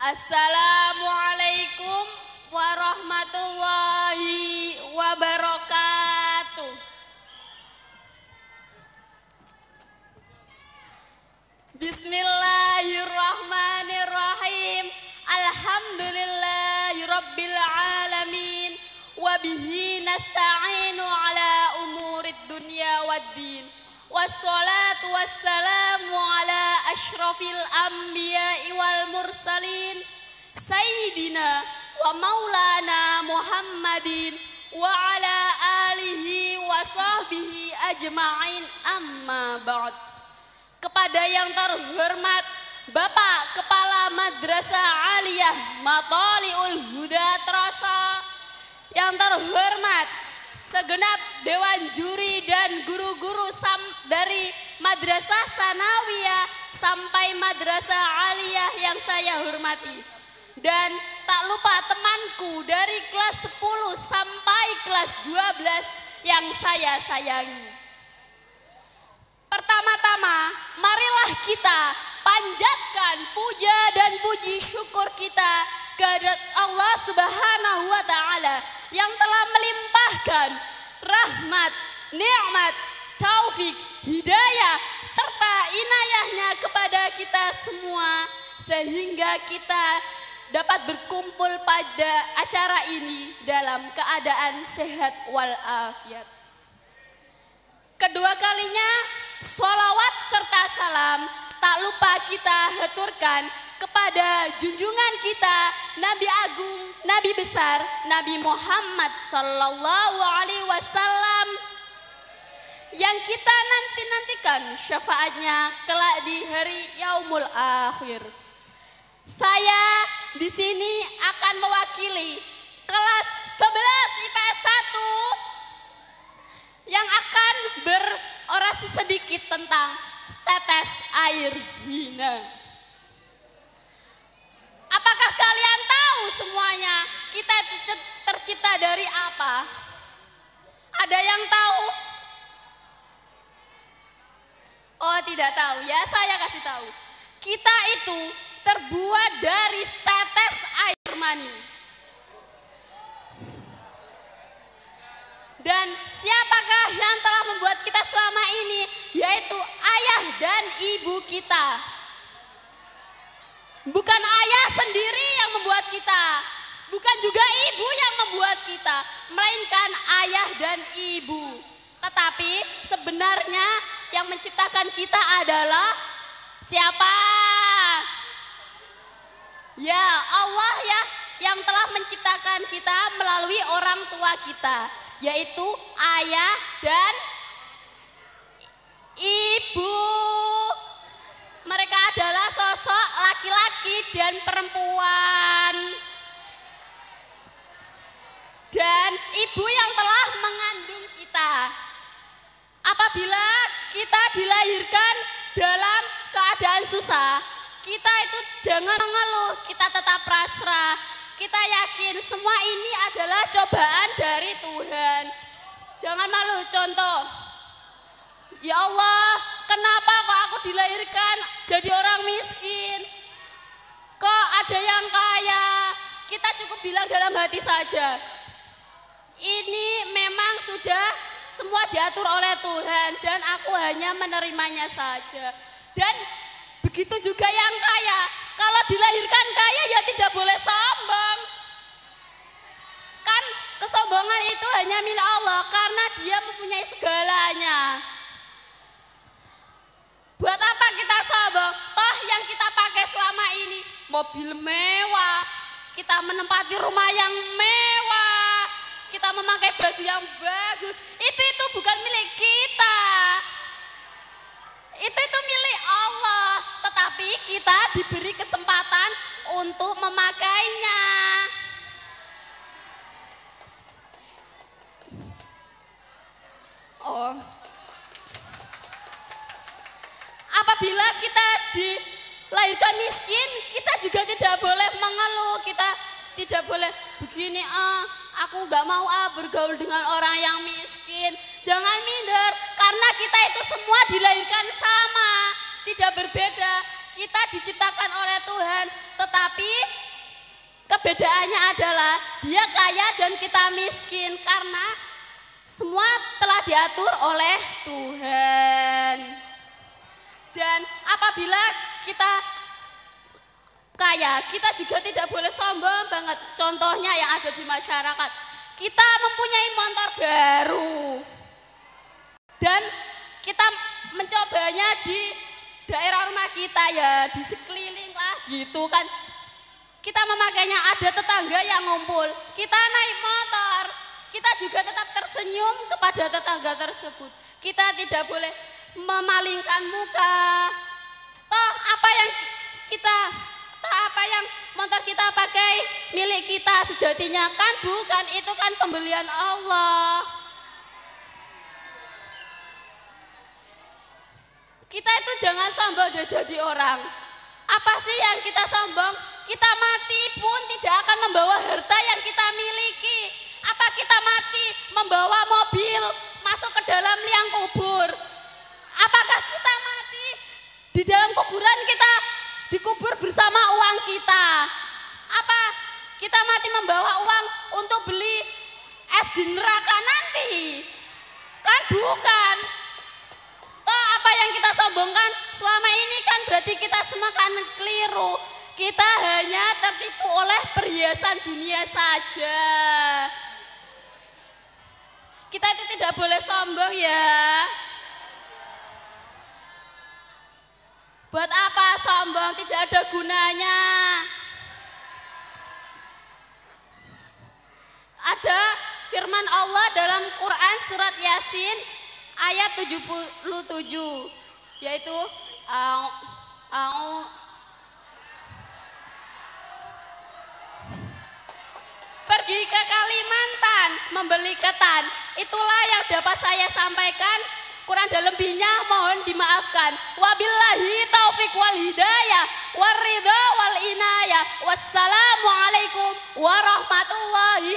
Assalamualaikum warahmatullahi wabarakatuh. Bismillahirrahmanirrahim. Alhamdulillahirabbil alamin. Wabihi nasta'inu ala umurid dunya waddin. Wassalatu wassalamu ala ashrafil anbiya'i wal mursalin. Sayyidina wa maulana Muhammadin wa ala alihi wa sahbihi ajma'in amma ba'd. Kepada yang terhormat Bapak Kepala Madrasah Aliyah Mataliul Huda Trasa yang terhormat segenap Dewan Juri dan guru-guru dari Madrasah Sanawiyah sampai Madrasah Aliyah yang saya hormati. Dan tak lupa temanku dari kelas 10 sampai kelas 12 yang saya sayangi. Pertama-tama, marilah kita panjatkan puja dan puji syukur kita kehadirat Allah Subhanahu wa taala yang telah melimpahkan rahmat, nikmat, taufik, hidayah serta inayahnya kepada kita semua sehingga kita dapat berkumpul pada acara ini dalam keadaan sehat walafiat. Kedua kalinya, sholawat serta salam tak lupa kita haturkan kepada junjungan kita Nabi Agung, Nabi besar, Nabi Muhammad Sallallahu Alaihi Wasallam yang kita nanti nantikan syafaatnya kelak di hari yaumul akhir. Saya di sini akan mewakili kelas 11 IPS 1 yang akan berorasi sedikit tentang tetes air hina. Apakah kalian tahu semuanya kita tercipta dari apa? Ada yang tahu? Oh tidak tahu ya saya kasih tahu. Kita itu terbuat dari Bukan ayah sendiri yang membuat kita. Bukan juga ibu yang membuat kita. Melainkan ayah dan ibu. Tetapi sebenarnya yang menciptakan kita adalah siapa? Ya Allah ya yang telah menciptakan kita melalui orang tua kita yaitu ayah dan ibu. Susah, kita itu jangan mengeluh, kita tetap pasrah kita yakin semua ini adalah cobaan dari Tuhan. Jangan malu, contoh. Ya Allah, kenapa kok aku dilahirkan jadi orang miskin? Kok ada yang kaya? Kita cukup bilang dalam hati saja. Ini memang sudah semua diatur oleh Tuhan dan aku hanya menerimanya saja. Dan begitu juga yang kaya, kalau dilahirkan kaya ya tidak boleh sombong. Kan kesombongan itu hanya milik Allah karena dia mempunyai segalanya. Buat apa kita sombong? Toh yang kita pakai selama ini mobil mewah, kita menempati rumah yang mewah, kita memakai baju yang bagus. Itu itu bukan milik kita. Itu itu tetapi kita diberi kesempatan untuk memakainya. Oh. Apabila kita dilahirkan miskin, kita juga tidak boleh mengeluh, kita tidak boleh begini, ah, aku nggak mau ah bergaul dengan orang yang miskin. Jangan minder, karena kita itu semua dilahirkan sama, tidak berbeda. Kita diciptakan oleh Tuhan, tetapi kebedaannya adalah dia kaya dan kita miskin karena semua telah diatur oleh Tuhan. Dan apabila kita kaya, kita juga tidak boleh sombong banget. Contohnya yang ada di masyarakat, kita mempunyai motor baru. Dan kita mencobanya di daerah rumah kita ya, di sekeliling lah gitu kan. Kita memakainya ada tetangga yang ngumpul, kita naik motor, kita juga tetap tersenyum kepada tetangga tersebut. Kita tidak boleh memalingkan muka. Toh apa yang kita toh apa yang motor kita pakai milik kita sejatinya kan bukan itu kan pembelian Allah. Kita itu jangan sombong dan jadi orang. Apa sih yang kita sombong? Kita mati pun tidak akan membawa harta yang kita miliki. Apa kita mati membawa mobil masuk ke dalam liang kubur? Apakah kita mati di dalam kuburan kita dikubur bersama uang kita? Apa kita mati membawa uang untuk beli es di neraka nanti? Kan bukan. Kita sombongkan selama ini kan berarti kita semua kan keliru. Kita hanya tertipu oleh perhiasan dunia saja. Kita itu tidak boleh sombong ya. Buat apa sombong? Tidak ada gunanya. Ada firman Allah dalam Quran surat Yasin ayat 77 yaitu au, au, pergi ke Kalimantan membeli ketan. Itulah yang dapat saya sampaikan. Kurang dan lebihnya mohon dimaafkan. Wabillahi taufik wal hidayah waridha wal inayah. Wassalamualaikum warahmatullahi.